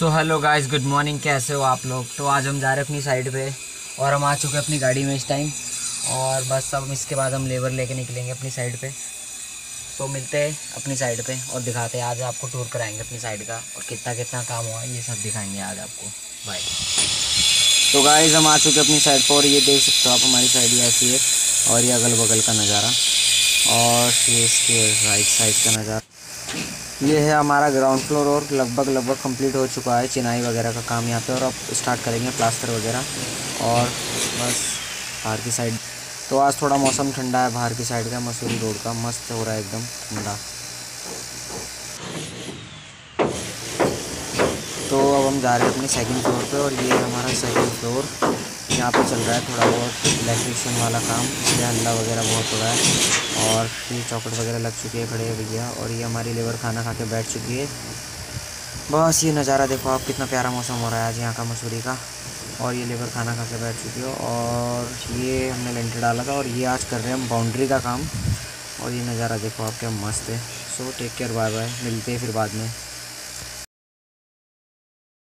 So hello guys good morning कैसे हो आप लोग? तो आज हम जा रहे हैं अपनी साइड पे और हम आ चुके हैं अपनी गाड़ी में इस टाइम और बस अब इसके बाद हम लेबर लेके निकलेंगे अपनी साइड पे। तो मिलते हैं अपनी साइड पे और दिखाते हैं। आज आपको टूर कराएँगे अपनी साइड का और कितना कितना काम हुआ, ये सब दिखाएँगे आज आपको। बाय तो गाइज़ हम आ चुके अपनी साइड पर और ये देख सकते हो आप, हमारी साइड ही ऐसी है और ये अगल बगल का नज़ारा और ये इसके राइट साइड का नज़ारा। ये है हमारा ग्राउंड फ्लोर और लगभग लगभग कंप्लीट हो चुका है चिनाई वगैरह का काम यहाँ पे और अब स्टार्ट करेंगे प्लास्टर वगैरह और बस बाहर की साइड तो आज थोड़ा मौसम ठंडा है, बाहर की साइड का, मसूरी रोड का। मस्त हो रहा है एकदम ठंडा। तो अब हम जा रहे हैं अपने सेकंड फ्लोर पे और ये हमारा सेकंड फ्लोर यहाँ पे चल रहा है थोड़ा बहुत इलेक्ट्रिशियन वाला काम, इसलिए हल्ला वगैरह बहुत हो रहा है। और ये चौकट वगैरह लग चुकी है खड़े भैया, और ये हमारी लेबर खाना खा के बैठ चुकी है। बस ये नज़ारा देखो आप, कितना प्यारा मौसम हो रहा है आज यहाँ का मसूरी का। और ये लेबर खाना खा के बैठ चुकी है, और ये हमने लेंटर डाला था, और ये आज कर रहे हैं हम बाउंड्री का काम। और ये नज़ारा देखो आप क्या मस्त है। So take care bye bye मिलते हैं फिर बाद में।